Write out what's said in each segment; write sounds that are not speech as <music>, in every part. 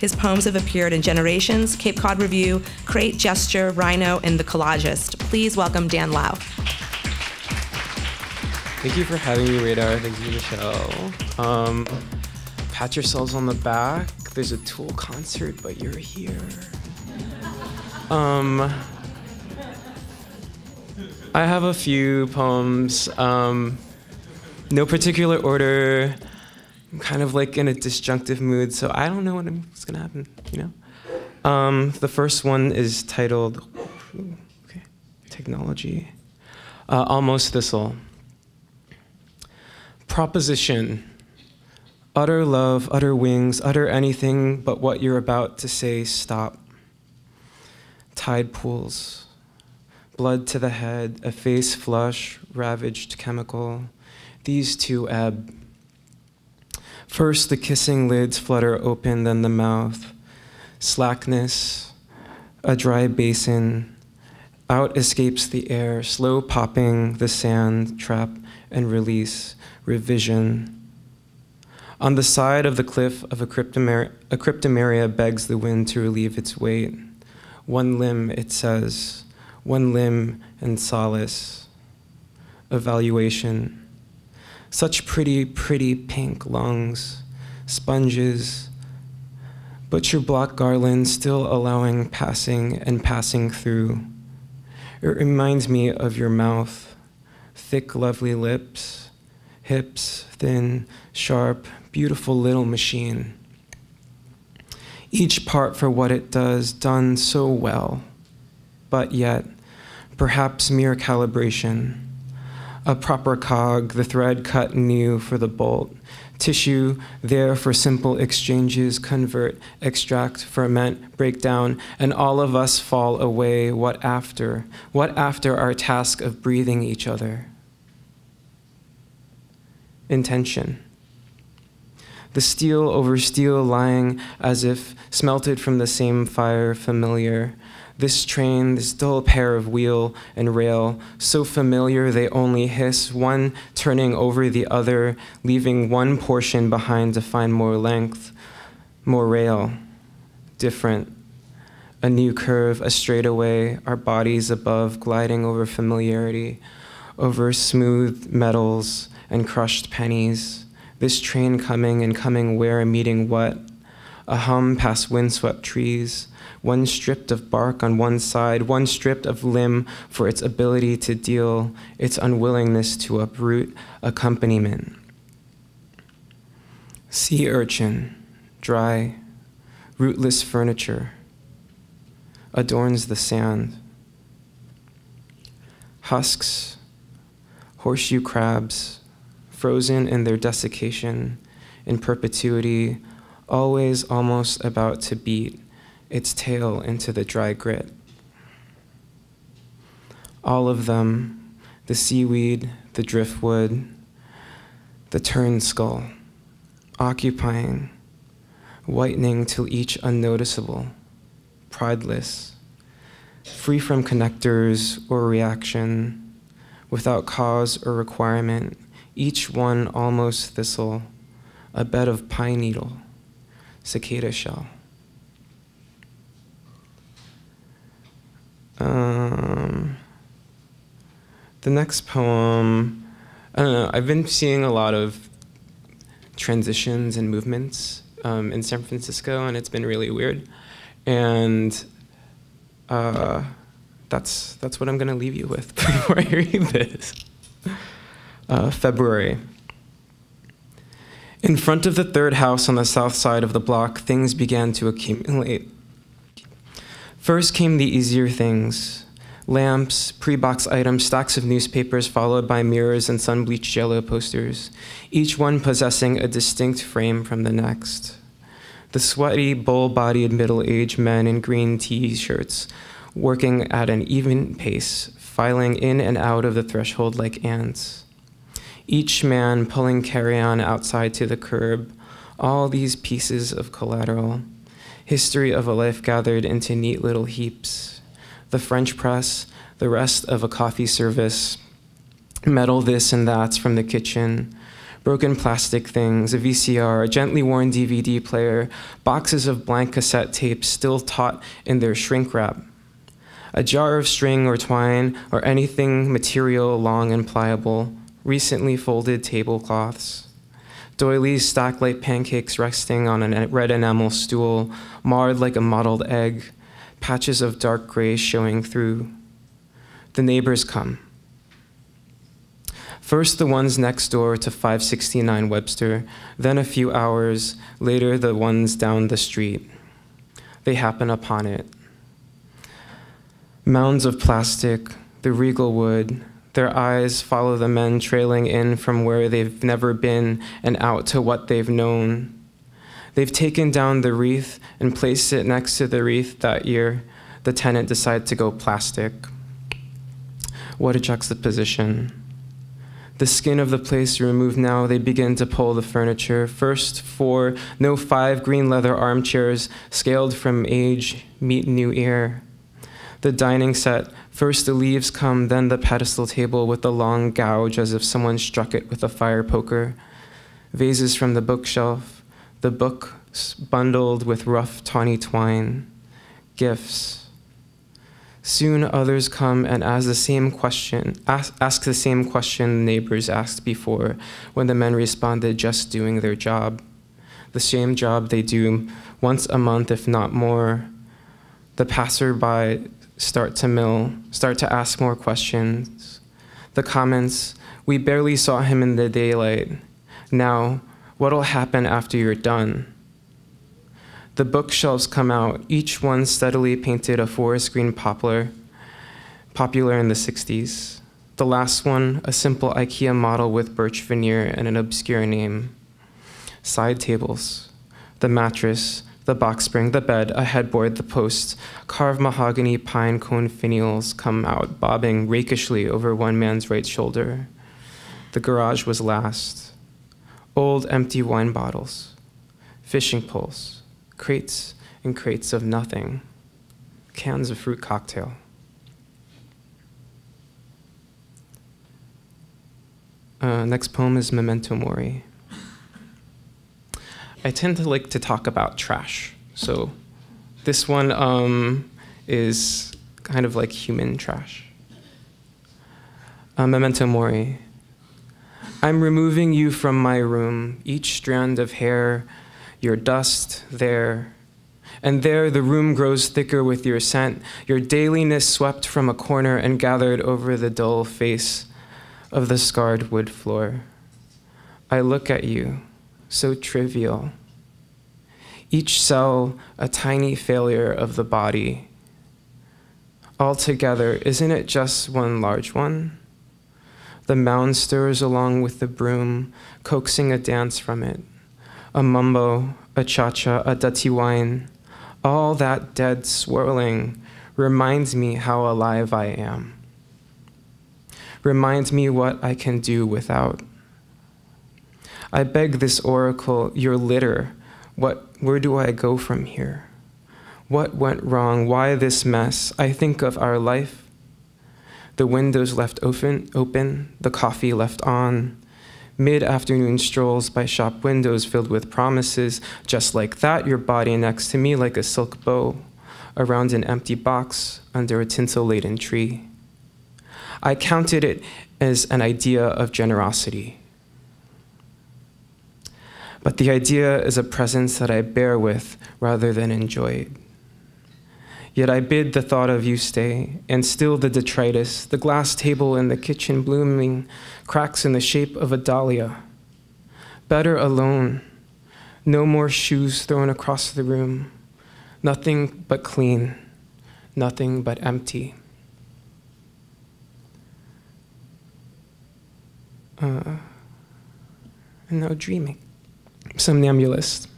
His poems have appeared in Generations, Cape Cod Review, Crate, Gesture, Rhino, and The Collagist. Please welcome Dan Lau. Thank you for having me, Radar. Thank you, Michelle. Um, pat yourselves on the back. There's a Tool concert, but you're here. Um, I have a few poems. Um, no particular order. I'm kind of like in a disjunctive mood, so I don't know what's gonna happen. You know. Um, the first one is titled okay, "Technology." Uh, Almost Thistle. Proposition. Utter love, utter wings, utter anything but what you're about to say. Stop. Tide pools blood to the head, a face flush, ravaged chemical. These two ebb. First, the kissing lids flutter open, then the mouth. Slackness, a dry basin. Out escapes the air, slow popping the sand, trap and release, revision. On the side of the cliff of a, cryptomer- a cryptomeria begs the wind to relieve its weight. One limb, it says, one limb and solace. Evaluation. Such pretty, pretty pink lungs, sponges, butcher block garlands still allowing passing and passing through. It reminds me of your mouth, thick, lovely lips, hips, thin, sharp, beautiful little machine. Each part for what it does, done so well but yet perhaps mere calibration. A proper cog, the thread cut new for the bolt. Tissue there for simple exchanges, convert, extract, ferment, break down, and all of us fall away. What after? What after our task of breathing each other? Intention. The steel over steel lying as if smelted from the same fire, familiar, this train, this dull pair of wheel and rail, so familiar they only hiss, one turning over the other, leaving one portion behind to find more length, more rail, different. A new curve, a straightaway, our bodies above, gliding over familiarity, over smooth metals and crushed pennies. This train coming and coming where, and meeting what? A hum past windswept trees, one stripped of bark on one side, one stripped of limb for its ability to deal, its unwillingness to uproot accompaniment. Sea urchin, dry, rootless furniture, adorns the sand. Husks, horseshoe crabs, frozen in their desiccation, in perpetuity, always almost about to beat its tail into the dry grit. All of them, the seaweed, the driftwood, the turned skull, occupying, whitening till each unnoticeable, prideless, free from connectors or reaction, without cause or requirement, each one almost thistle, a bed of pine needle, cicada shell. Um, the next poem, I don't know, I've been seeing a lot of transitions and movements um, in San Francisco, and it's been really weird. And uh, that's, that's what I'm going to leave you with <laughs> before I read this. Uh, February. In front of the third house on the south side of the block, things began to accumulate. First came the easier things lamps, pre box items, stacks of newspapers, followed by mirrors and sun bleached yellow posters, each one possessing a distinct frame from the next. The sweaty, bull bodied middle aged men in green t shirts, working at an even pace, filing in and out of the threshold like ants. Each man pulling carry on outside to the curb, all these pieces of collateral. History of a life gathered into neat little heaps. The French press, the rest of a coffee service, metal this and that from the kitchen, broken plastic things, a VCR, a gently worn DVD player, boxes of blank cassette tapes still taut in their shrink wrap, a jar of string or twine or anything material, long and pliable, recently folded tablecloths. Doilies stacked like pancakes resting on a red enamel stool, marred like a mottled egg, patches of dark gray showing through. The neighbors come. First, the ones next door to 569 Webster, then a few hours later, the ones down the street. They happen upon it. Mounds of plastic, the regal wood, their eyes follow the men trailing in from where they've never been and out to what they've known. They've taken down the wreath and placed it next to the wreath that year. The tenant decided to go plastic. What a juxtaposition. The skin of the place removed now, they begin to pull the furniture. First, four, no five green leather armchairs, scaled from age, meet new ear. The dining set, first the leaves come, then the pedestal table with the long gouge as if someone struck it with a fire poker. Vases from the bookshelf, the books bundled with rough, tawny twine. Gifts Soon others come and ask the same question, ask, ask, the same question neighbors asked before when the men responded just doing their job. The same job they do once a month, if not more. The passerby start to mill, start to ask more questions. The comments, we barely saw him in the daylight. Now, what'll happen after you're done? The bookshelves come out, each one steadily painted a forest green poplar, popular in the 60s. The last one, a simple IKEA model with birch veneer and an obscure name. Side tables, the mattress, the box spring, the bed, a headboard, the post, carved mahogany pine cone finials come out, bobbing rakishly over one man's right shoulder. The garage was last. Old empty wine bottles, fishing poles crates and crates of nothing, cans of fruit cocktail. Uh, next poem is Memento Mori. I tend to like to talk about trash. So this one um, is kind of like human trash. Uh, Memento Mori. I'm removing you from my room, each strand of hair your dust there. And there the room grows thicker with your scent, your dailiness swept from a corner and gathered over the dull face of the scarred wood floor. I look at you, so trivial. Each cell a tiny failure of the body. Altogether, isn't it just one large one? The mound stirs along with the broom, coaxing a dance from it a mambo, a cha-cha, a dati wine, all that dead swirling reminds me how alive I am. Reminds me what I can do without. I beg this oracle, your litter, what, where do I go from here? What went wrong? Why this mess? I think of our life. The windows left open, open, the coffee left on, mid afternoon strolls by shop windows filled with promises. Just like that, your body next to me like a silk bow around an empty box under a tinsel laden tree. I counted it as an idea of generosity. But the idea is a presence that I bear with rather than enjoy. Yet I bid the thought of you stay, and still the detritus, the glass table in the kitchen blooming, cracks in the shape of a dahlia. Better alone, no more shoes thrown across the room, nothing but clean, nothing but empty. Uh, and now dreaming, somnambulist.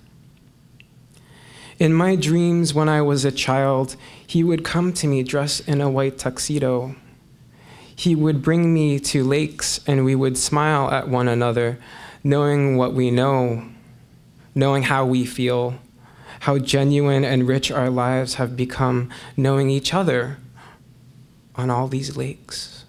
In my dreams when I was a child, he would come to me dressed in a white tuxedo. He would bring me to lakes and we would smile at one another, knowing what we know, knowing how we feel, how genuine and rich our lives have become, knowing each other on all these lakes.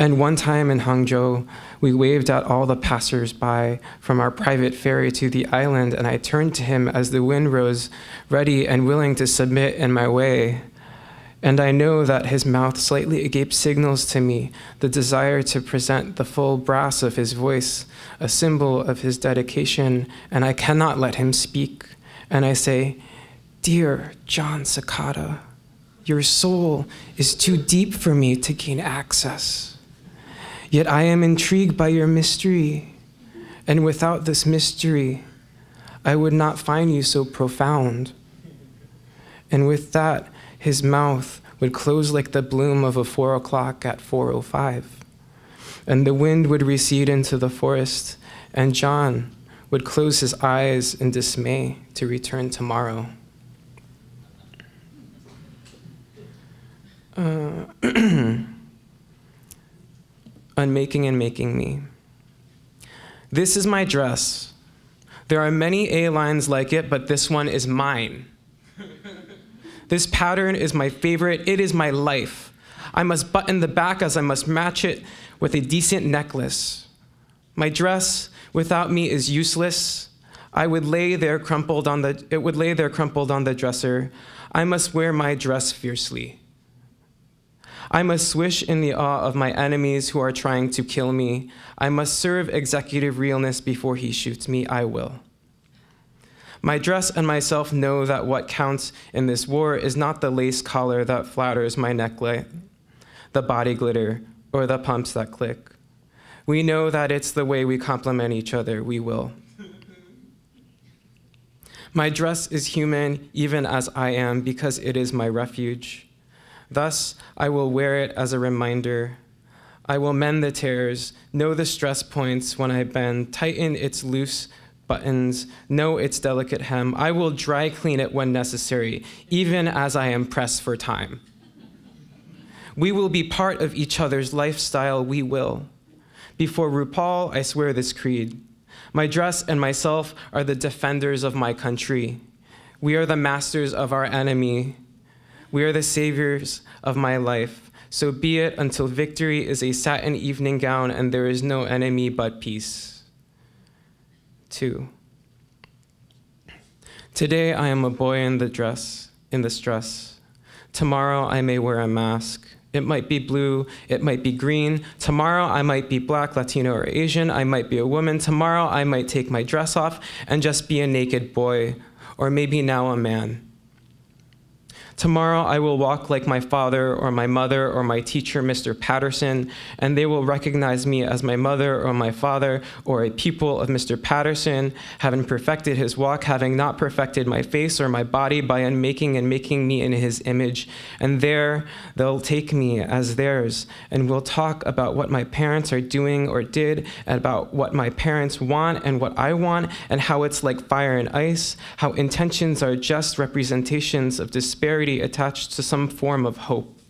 And one time in Hangzhou, we waved at all the passers-by from our private ferry to the island, and I turned to him as the wind rose, ready and willing to submit in my way. And I know that his mouth slightly agape signals to me the desire to present the full brass of his voice, a symbol of his dedication, and I cannot let him speak. And I say, Dear John Sakata, your soul is too deep for me to gain access. Yet I am intrigued by your mystery, and without this mystery, I would not find you so profound. And with that, his mouth would close like the bloom of a four o'clock at 4.05. And the wind would recede into the forest, and John would close his eyes in dismay to return tomorrow. Uh, <clears throat> unmaking and making me. This is my dress. There are many A lines like it, but this one is mine. this pattern is my favorite. It is my life. I must button the back as I must match it with a decent necklace. My dress without me is useless. I would lay there crumpled on the it would lay there crumpled on the dresser. I must wear my dress fiercely. I must swish in the awe of my enemies who are trying to kill me. I must serve executive realness before he shoots me. I will. My dress and myself know that what counts in this war is not the lace collar that flatters my neckline, the body glitter, or the pumps that click. We know that it's the way we complement each other. We will. My dress is human, even as I am, because it is my refuge. Thus, I will wear it as a reminder. I will mend the tears, know the stress points when I bend, tighten its loose buttons, know its delicate hem. I will dry clean it when necessary, even as I am pressed for time. We will be part of each other's lifestyle, we will. Before RuPaul, I swear this creed. My dress and myself are the defenders of my country. We are the masters of our enemy. We are the saviors of my life. So be it until victory is a satin evening gown and there is no enemy but peace. Two. Today I am a boy in the dress, in the dress. Tomorrow I may wear a mask. It might be blue, it might be green. Tomorrow I might be black, Latino, or Asian. I might be a woman. Tomorrow I might take my dress off and just be a naked boy, or maybe now a man. Tomorrow I will walk like my father or my mother or my teacher, Mr. Patterson, and they will recognize me as my mother or my father or a pupil of Mr. Patterson, having perfected his walk, having not perfected my face or my body by unmaking and making me in his image. And there they'll take me as theirs, and we'll talk about what my parents are doing or did, and about what my parents want and what I want, and how it's like fire and ice, how intentions are just representations of disparity attached to some form of hope.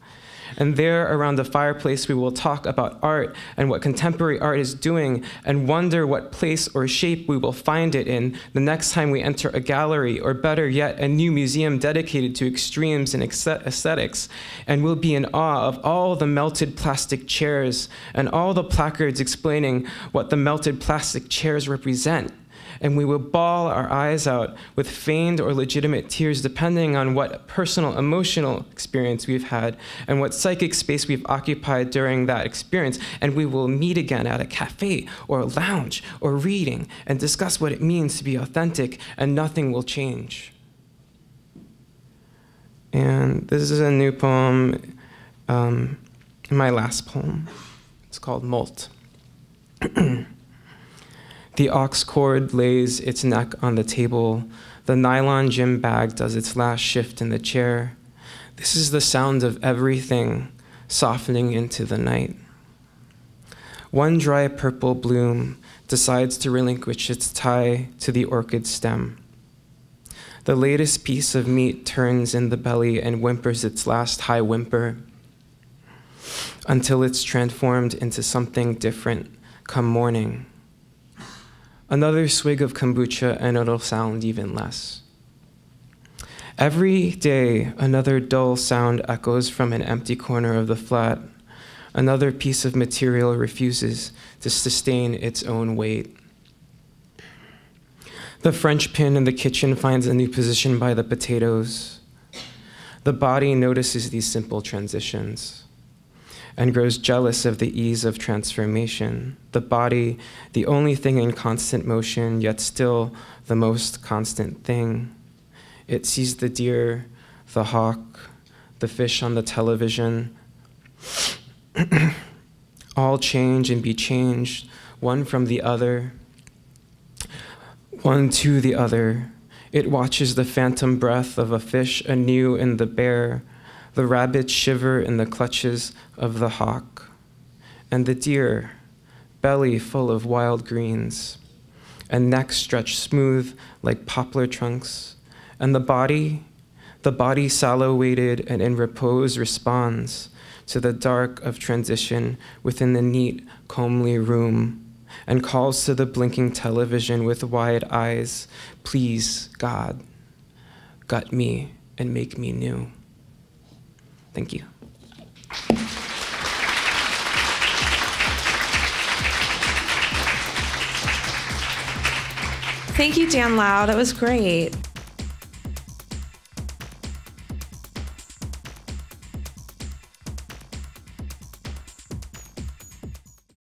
And there, around the fireplace, we will talk about art and what contemporary art is doing and wonder what place or shape we will find it in the next time we enter a gallery, or better yet, a new museum dedicated to extremes and aesthetics. And we'll be in awe of all the melted plastic chairs and all the placards explaining what the melted plastic chairs represent and we will bawl our eyes out with feigned or legitimate tears depending on what personal emotional experience we've had and what psychic space we've occupied during that experience. And we will meet again at a cafe or a lounge or reading and discuss what it means to be authentic, and nothing will change. And this is a new poem, um, my last poem. It's called Molt. <clears throat> The aux cord lays its neck on the table. The nylon gym bag does its last shift in the chair. This is the sound of everything softening into the night. One dry purple bloom decides to relinquish its tie to the orchid stem. The latest piece of meat turns in the belly and whimpers its last high whimper until it's transformed into something different come morning. Another swig of kombucha, and it'll sound even less. Every day, another dull sound echoes from an empty corner of the flat. Another piece of material refuses to sustain its own weight. The French pin in the kitchen finds a new position by the potatoes. The body notices these simple transitions and grows jealous of the ease of transformation. The body, the only thing in constant motion, yet still the most constant thing. It sees the deer, the hawk, the fish on the television, <clears throat> all change and be changed, one from the other, one to the other. It watches the phantom breath of a fish anew in the bear, the rabbit shiver in the clutches of the hawk, and the deer, belly full of wild greens, and neck stretched smooth like poplar trunks, and the body, the body sallow weighted and in repose responds to the dark of transition within the neat, comely room and calls to the blinking television with wide eyes, Please, God, gut me and make me new. Thank you. Thank you, Dan Lau. That was great.